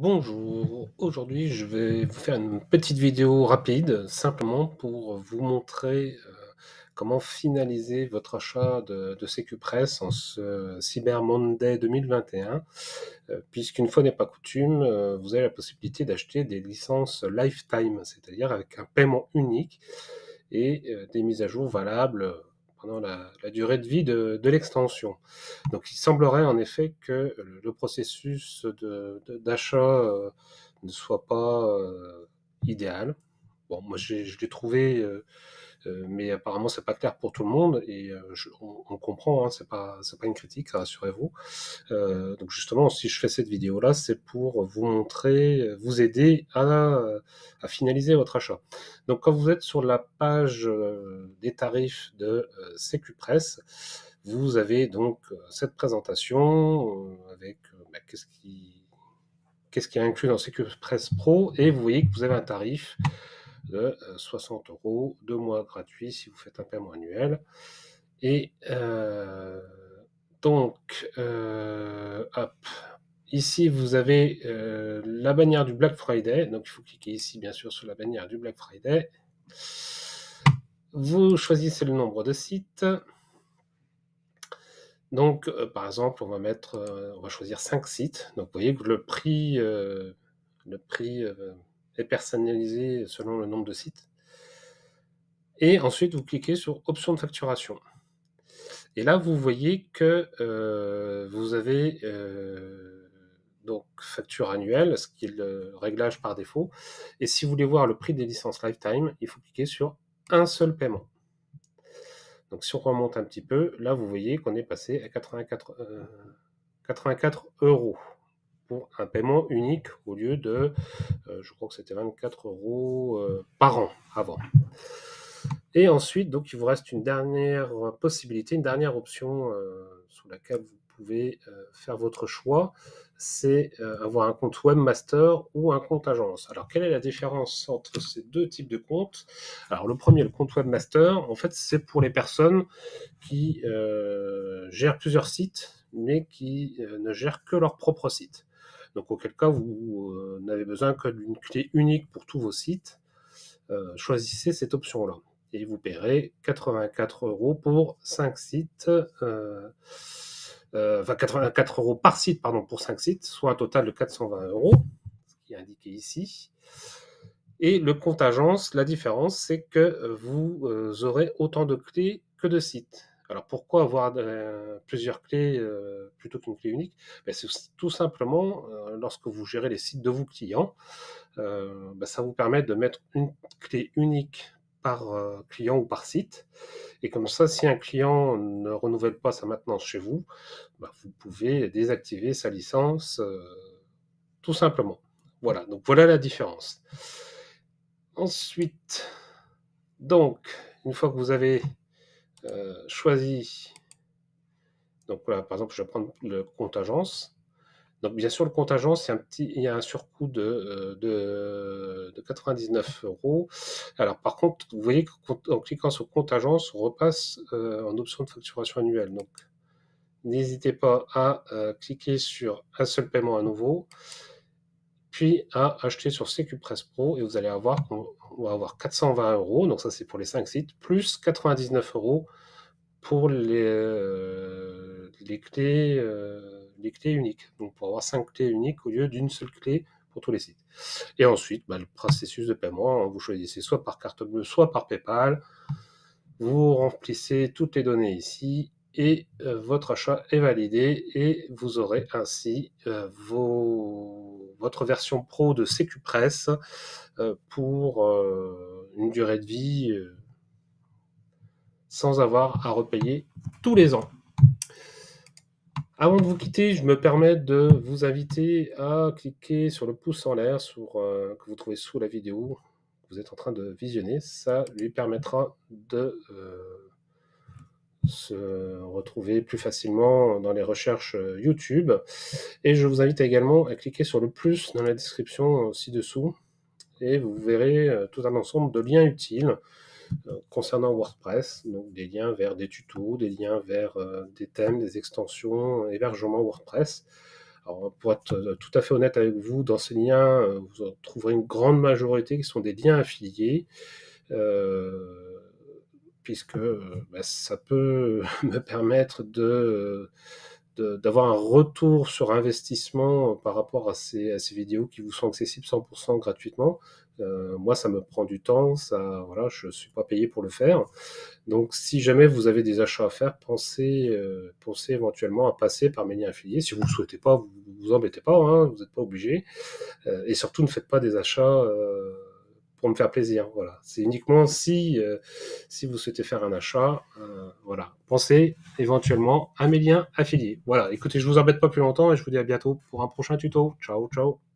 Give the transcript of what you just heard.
Bonjour, aujourd'hui je vais vous faire une petite vidéo rapide, simplement pour vous montrer euh, comment finaliser votre achat de, de CQPress en ce Cyber Monday 2021, euh, puisqu'une fois n'est pas coutume, euh, vous avez la possibilité d'acheter des licences lifetime, c'est-à-dire avec un paiement unique et des mises à jour valables pendant la, durée de vie de, l'extension. Donc il semblerait en effet que le, processus d'achat euh, ne soit pas euh, idéal. Bon, moi je l'ai trouvé euh, euh, mais apparemment c'est pas clair pour tout le monde et euh, on, comprend, hein, c'est pas c'est pas une critique, rassurez-vous. Donc justement, si je fais cette vidéo là, c'est pour vous montrer, vous aider à, à finaliser votre achat. Donc quand vous êtes sur la page des tarifs de CQPress, vous avez donc cette présentation avec bah, qu'est-ce qui qu'est-ce qui est inclus dans CQPress Pro et vous voyez que vous avez un tarif de 60 euh, euros, deux mois gratuits si vous faites un paiement annuel. Et euh, donc, euh, ici vous avez la bannière du Black Friday. Donc il faut cliquer ici bien sûr sur la bannière du Black Friday. Vous choisissez le nombre de sites. Donc, par exemple, on va mettre, on va choisir 5 sites. Donc, vous voyez que le prix, le prix personnalisé selon le nombre de sites. Et ensuite, vous cliquez sur Options de facturation. Et là, vous voyez que euh, vous avez euh, donc facture annuelle, ce qui est le réglage par défaut. Et si vous voulez voir le prix des licences lifetime, il faut cliquer sur un seul paiement. Donc si on remonte un petit peu, là vous voyez qu'on est passé à 84, 84 euh, un paiement unique au lieu de, euh, je crois que c'était 24 euros euh, par an avant. Et ensuite, donc, il vous reste une dernière possibilité, une dernière option euh, sous laquelle vous pouvez faire votre choix, c'est avoir un compte webmaster ou un compte agence. Alors, quelle est la différence entre ces deux types de comptes? Alors, le premier, le compte webmaster, en fait, c'est pour les personnes qui gèrent plusieurs sites, mais qui ne gèrent que leur propre site. Donc auquel cas, vous euh, n'avez besoin que d'une clé unique pour tous vos sites. Euh, choisissez cette option-là. Et vous paierez 84 euros pour 5 sites. Euh, enfin 84 euros par site, pardon, pour 5 sites, soit un total de 420 euros, ce qui est indiqué ici. Et le compte agence, la différence, c'est que vous aurez autant de clés que de sites. Alors pourquoi avoir euh, plusieurs clés euh, plutôt qu'une clé unique? Ben, C'est tout simplement, euh, lorsque vous gérez les sites de vos clients, ben, ça vous permet de mettre une clé unique par client ou par site. Et comme ça, si un client ne renouvelle pas sa maintenance chez vous, ben, vous pouvez désactiver sa licence tout simplement. Voilà, donc voilà la différence. Ensuite, donc, une fois que vous avez euh, choisi. Donc voilà, par exemple, je vais prendre le compte agence. Donc bien sûr, le compte agence, il y a un, petit, il y a un surcoût de, euh, de, 99 euros. Alors par contre, vous voyez qu'en cliquant sur compte agence, on repasse euh, en option de facturation annuelle. Donc n'hésitez pas à cliquer sur un seul paiement à nouveau, puis à acheter sur CQPress Pro et vous allez avoir on va avoir 420 euros, donc ça c'est pour les 5 sites, plus 99 euros pour les, euh, clés, euh, les clés uniques. Donc pour avoir 5 clés uniques au lieu d'une seule clé pour tous les sites. Et ensuite, bah, le processus de paiement, hein, vous choisissez soit par carte bleue, soit par PayPal. Vous remplissez toutes les données ici et euh, votre achat est validé et vous aurez ainsi vos, votre version pro de CQPress euh, pour euh, une durée de vie euh, sans avoir à repayer tous les ans. Avant de vous quitter, je me permets de vous inviter à cliquer sur le pouce en l'air que vous trouvez sous la vidéo que vous êtes en train de visionner. Ça lui permettra de se retrouver plus facilement dans les recherches YouTube. Et je vous invite également à cliquer sur le plus dans la description ci-dessous et vous verrez euh, tout un ensemble de liens utiles euh, concernant WordPress, donc des liens vers des tutos, des liens vers euh, des thèmes, des extensions, hébergement WordPress. Alors, pour être tout à fait honnête avec vous, dans ces liens, vous en trouverez une grande majorité qui sont des liens affiliés. Puisque bah, ça peut me permettre de d'avoir un retour sur investissement par rapport à ces, à ces, vidéos qui vous sont accessibles 100% gratuitement. Euh, moi, ça me prend du temps, ça, voilà, je ne suis pas payé pour le faire. Donc, si jamais vous avez des achats à faire, pensez, euh, pensez éventuellement à passer par mes liens affiliés. Si vous ne le souhaitez pas, vous vous embêtez pas, hein, vous n'êtes pas obligé. Euh, et surtout, ne faites pas des achats pour me faire plaisir. Voilà. C'est uniquement si, euh, si vous souhaitez faire un achat, euh, voilà. Pensez éventuellement à mes liens affiliés. Voilà. Écoutez, je vous embête pas plus longtemps et je vous dis à bientôt pour un prochain tuto. Ciao, ciao.